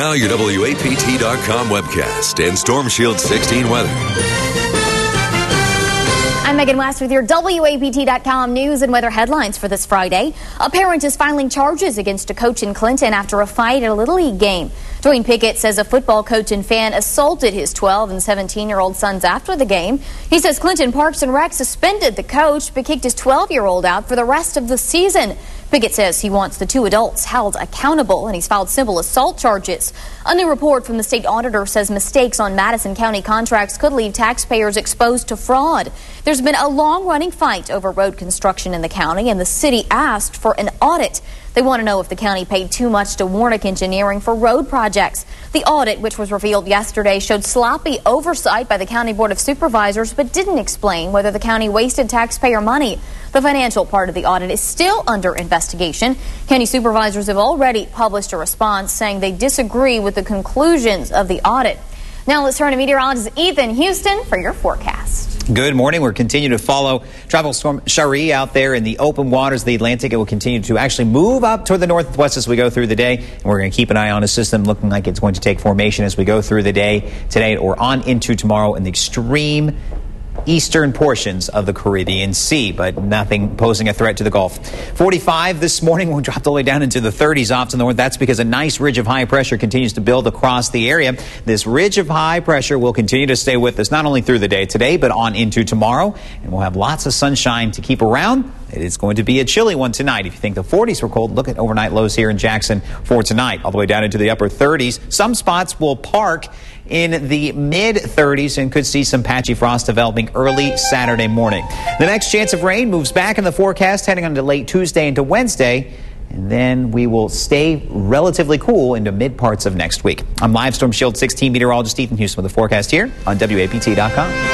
Now, your WAPT.com webcast and Storm Shield 16 weather. I'm Megan West with your WAPT.com news and weather headlines for this Friday. A parent is filing charges against a coach in Clinton after a fight at a Little League game. Dwayne Pickett says a football coach and fan assaulted his 12 and 17 year old sons after the game. He says Clinton Parks and Rec suspended the coach but kicked his 12 year old out for the rest of the season. Pickett says he wants the two adults held accountable and he's filed civil assault charges. A new report from the state auditor says mistakes on Madison County contracts could leave taxpayers exposed to fraud. There's been a long running fight over road construction in the county and the city asked for an audit. They want to know if the county paid too much to Warnick Engineering for road projects. The audit, which was revealed yesterday, showed sloppy oversight by the County Board of Supervisors, but didn't explain whether the county wasted taxpayer money. The financial part of the audit is still under investigation. County supervisors have already published a response saying they disagree with the conclusions of the audit. Now let's turn to meteorologist Ethan Houston for your forecast. Good morning. We're continuing to follow tropical storm Shary out there in the open waters of the Atlantic. It will continue to actually move up toward the northwest as we go through the day. And we're going to keep an eye on a system looking like it's going to take formation as we go through the day today or on into tomorrow in the extreme eastern portions of the Caribbean Sea, but nothing posing a threat to the Gulf. 45 this morning will drop all the way down into the 30s off to the north. That's because a nice ridge of high pressure continues to build across the area. This ridge of high pressure will continue to stay with us not only through the day today, but on into tomorrow. And we'll have lots of sunshine to keep around. It is going to be a chilly one tonight. If you think the 40s were cold, look at overnight lows here in Jackson for tonight, all the way down into the upper 30s. Some spots will park in the mid 30s and could see some patchy frost developing early Saturday morning. The next chance of rain moves back in the forecast heading on to late Tuesday into Wednesday. And then we will stay relatively cool into mid parts of next week. I'm Live Storm Shield 16 meteorologist Ethan Houston with the forecast here on WAPT.com.